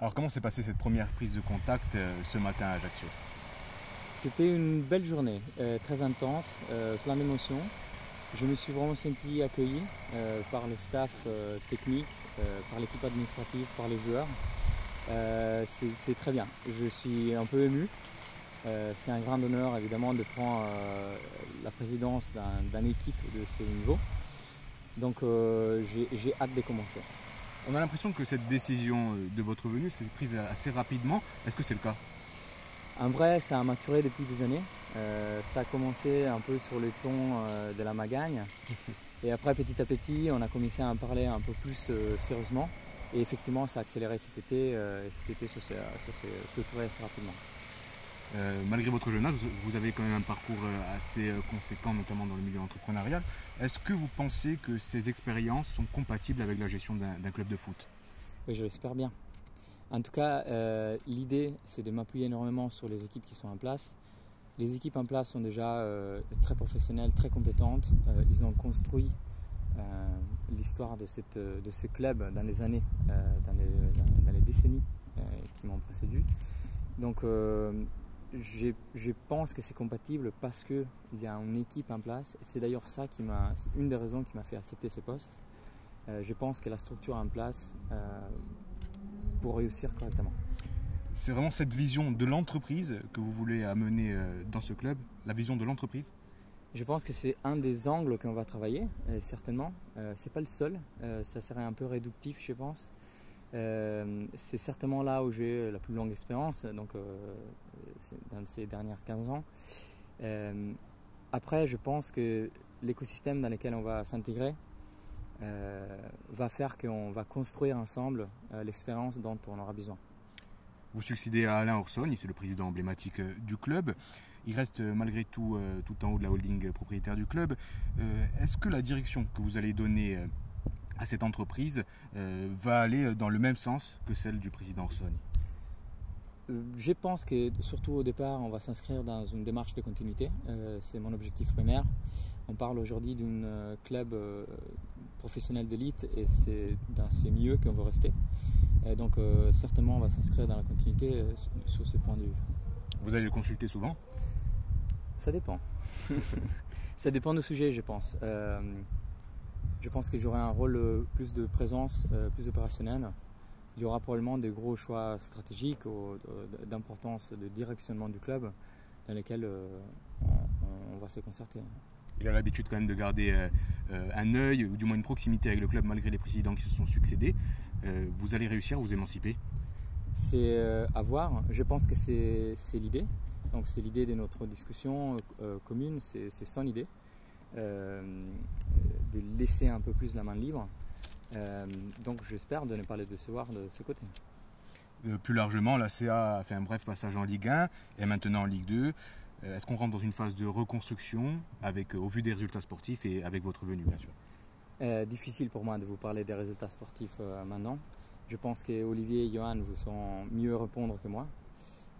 Alors comment s'est passée cette première prise de contact euh, ce matin à Ajaccio? C'était une belle journée, euh, très intense, euh, plein d'émotions. Je me suis vraiment senti accueilli euh, par le staff technique, par l'équipe administrative, par les joueurs. C'est très bien. Je suis un peu ému. C'est un grand honneur évidemment de prendre la présidence d'un- d'une équipe de ce niveau. Donc j'ai hâte de commencer. On a l'impression que cette décision euh, de votre venue s'est prise assez rapidement. Est-ce que c'est le cas? En vrai, ça a maturé depuis des années. Euh, ça a commencé un peu sur le ton euh, de la magagne. Et après, petit à petit, on a commencé à en parler un peu plus euh, sérieusement. Et effectivement, ça a accéléré cet été. euh, et cet été, ça s'est clôturé assez rapidement. Euh, Malgré votre jeune âge, vous avez quand même un parcours euh, assez euh, conséquent, notamment dans le milieu entrepreneurial. Est-ce que vous pensez que ces expériences sont compatibles avec la gestion d'un club de foot? Oui, je l'espère bien. En tout cas, l'idée, c'est de m'appuyer énormément sur les équipes qui sont en place. Les équipes en place sont déjà très professionnelles, très compétentes. Ils ont construit l'histoire de, ce club dans les années, dans, les, décennies qui m'ont précédé. Donc, je pense que c'est compatible parce qu'il y a une équipe en place. C'est d'ailleurs ça qui m'a, une des raisons qui m'a fait accepter ce poste. Euh, je pense que la structure en place euh, pour réussir correctement. C'est vraiment cette vision de l'entreprise que vous voulez amener euh, dans ce club, la vision de l'entreprise? Je pense que c'est un des angles qu'on va travailler, certainement. Euh, c'est pas le seul, ça serait un peu réductif, je pense. Euh, c'est certainement là où j'ai la plus longue expérience, donc euh, dans ces dernières 15 ans. Euh, après, je pense que l'écosystème dans lequel on va s'intégrer va faire qu'on va construire ensemble l'expérience dont on aura besoin. Vous succédez à Alain Orsogne, c'est le président emblématique du club. Il reste malgré tout tout en haut de la holding propriétaire du club. Est-ce que la direction que vous allez donner à cette entreprise euh, va aller dans le même sens que celle du président Orsogne Euh, Je pense que surtout au départ, on va s'inscrire dans une démarche de continuité. Euh, c'est mon objectif primaire. On parle aujourd'hui d'un euh, club euh, professionnel d'élite et c'est dans ces milieux qu'on veut rester. Et donc euh, certainement, on va s'inscrire dans la continuité euh, sur, sur ce point de vue. Vous allez le consulter souvent? Ça dépend. Ça dépend du sujet, je pense. Je pense que j'aurai un rôle euh, plus de présence, euh, plus opérationnel. Il y aura probablement des gros choix stratégiques ou d'importance de directionnement du club dans lesquels euh, on, va se concerter. Il a l'habitude quand même de garder un œil ou du moins une proximité avec le club malgré les présidents qui se sont succédés. Vous allez réussir à vous émanciper? C'est à voir. Je pense que c'est l'idée. Donc c'est l'idée de notre discussion commune, c'est c'est son idée. Euh, de laisser un peu plus la main libre. Euh, donc j'espère de ne pas les décevoir de ce côté. Euh, Plus largement, la CA a fait un bref passage en Ligue 1 et maintenant en Ligue 2. Euh, Est-ce qu'on rentre dans une phase de reconstruction avec, au vu des résultats sportifs et avec votre venue bien sûr? Euh, difficile pour moi de vous parler des résultats sportifs euh, maintenant. Je pense que Olivier et Johan vous sauront mieux répondre que moi.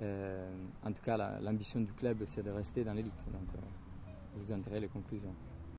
Euh, en tout cas, la- l'ambition du club, c'est de rester dans l'élite. Donc, vous en les conclusions.